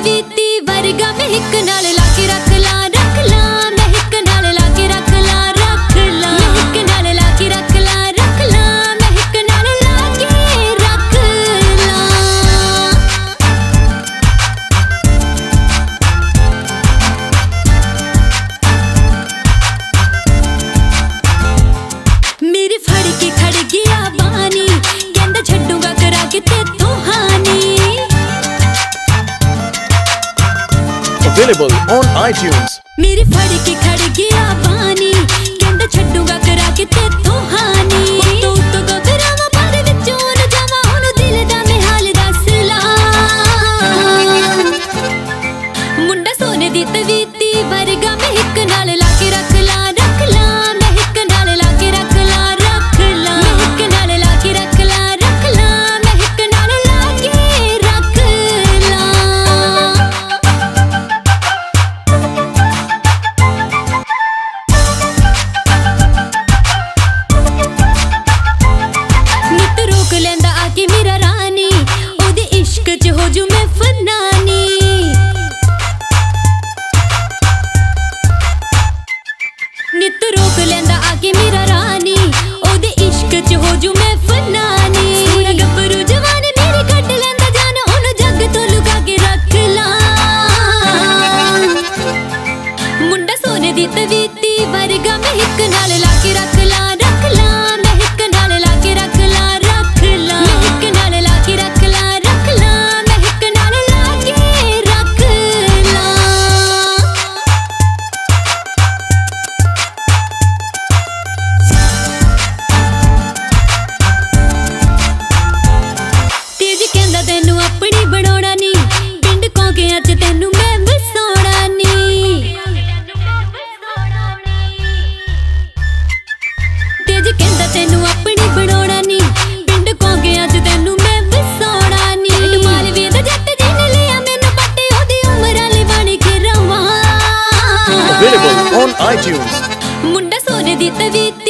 ਬੀਤੀ ਵਰਗਾ ਮਹਿਕ ਨਾਲ available on iTunes. ਮੇਰੇ ਫੜ ਕੇ ਖੜ ਗਿਆ ਬਾਣੀ, ਕਹਿੰਦਾ ਛੱਡੂਗਾ ਕਰਾ ਕੇ ਤੇਥੋਂ ਹਾਨੀ ਵਰਗਾ ਮੈਂ ਇੱਕ ਨਾਲ ਲਾ ਕੇ ਰੱਖ ਲਾਂ। iTunes. ਮੁੰਡਾ ਸੋਨੇ ਦੀ ਤਵੀਤ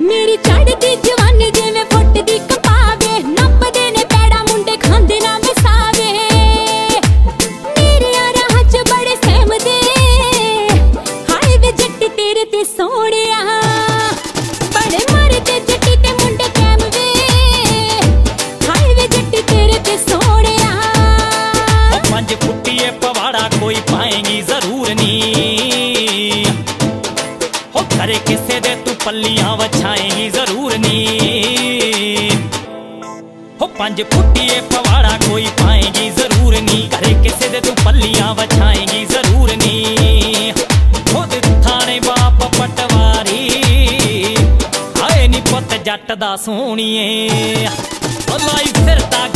ਮੇਰੀ ਚੜਦੀ ਜਵਾਨੀ ਜਿਵੇਂ ਫੁੱਟ ਦੀ ਕਪਾਵੇ, ਨੱਪਦੇ ਨੇ ਪੈੜਾ ਮੁੰਡੇ ਖਾਂਦੇ ਨਾ ਵਸਾਵੇ। ਮੇਰੇ ਰਾਹ ਚ ਬੜੇ ਸਹਿਮਦੇ, ਹਾਏ ਵੇ ਜੱਟ ਤੇਰੇ ਤੇ ਸੋਹਣਿਆ। ਬੜੇ ਮਾਰੇ ਤੇ ਜੱਟੀ ਤੇ ਮੁੰਡੇ ਕੈਮ ਵੇ ਹਾਏ ਵੇ ਜੱਟ ਤੇਰੇ ਤੇ ਸੋਹਣਿਆ। ਪੰਜ ਫੁੱਟੀਏ ਪਵਾੜਾ ਕੋਈ ਪਾਏਗੀ ਜ਼ਰੂਰ ਨਹੀਂ ਹੋ ਕਰੇ ਕਿਸੇ ਦੇ ਤੂੰ ਪੱਲੀਆਂ ਪੰਜ ਫੁੱਟੀਏ ਪਵਾੜਾ ਕੋਈ ਪਾਏਗੀ ਜ਼ਰੂਰ ਨਹੀਂ। ਘਰੇ ਕਿਸੇ ਦੇ ਤੂੰ ਪੱਲੀਆਂ ਵਛਾਏਗੀ ਜ਼ਰੂਰ ਨਹੀਂ। ਖੁਦ ਥਾਣੇ ਬਾਪ ਪਟਵਾਰੀ, ਹਾਏ ਨਹੀਂ ਪੁੱਤ ਜੱਟ ਦਾ ਸੋਹਣੀਏ। ਉਹ ਲਾਈ ਫਿਰਦਾ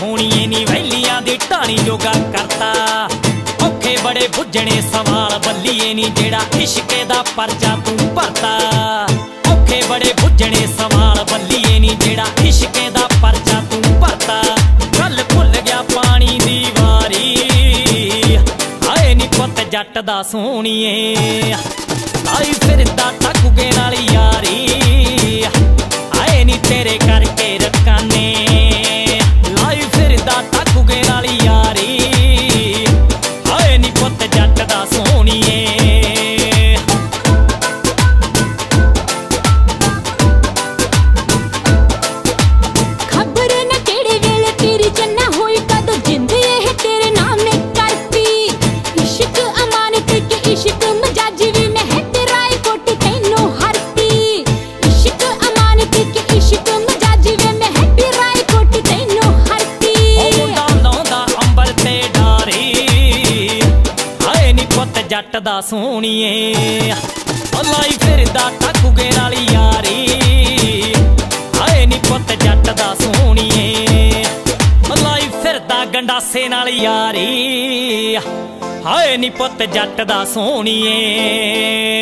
ਸੋਹਣੀਏ ਨੀ ਵੈਲੀਆਂ ਦੀ ਢਾਣੀ ਜੋਗਾ ਕਰਤਾ। ਔਖੇ ਬੜੇ ਬੁੱਝਣੇ, ਸਵਾਲ ਬੱਲੀਏ ਨੀ ਜਿਹੜਾ ਇਸ਼ਕੇ ਦਾ ਪਰਚਾ ਤੂੰ ਭਰਤਾ। ਔਖੇ ਬੜੇ ਬੁੱਝਣੇ, ਸਵਾਲ ਬੱਲੀਏ ਨੀ ਜਿਹੜਾ ਇਸ਼ਕੇ ਦਾ ਪਰਚਾ ਤੂੰ ਭਰਤਾ। ਗੱਲ ਭੁੱਲ ਗਿਆ ਪਾਣੀ ਦੀ ਵਾਰੀ। ਆਏ ਨੀ ਪੁੱਤ ਜੱਟ ਦਾ ਸੋਹਣੀਏ ਆਈ ਫਿਰਦਾ ਠੱਗੂਗੇ ਨਾਲ ਯਾਰੀ। ਆਏ ਨੀ ਤੇਰੇ ਕਰਕੇ ਰਕਾਂ ਪੁੱਤ ਜੱਟ ਦਾ ਫਿਰਦਾ ਟੱਕੂਗੇ ਨਾਲ ਯਾਰੀ। ਹਾਏ ਨੀ ਪੁੱਤ ਜੱਟ ਦਾ ਸੋਹਣੀਏ। ਲਾਈ ਫਿਰਦਾ ਗੰਡਾਸੇ ਨਾਲ ਯਾਰੀ। ਹਾਏ ਨੀ ਪੁੱਤ ਜੱਟ ਦਾ ਸੋਹਣੀਏ।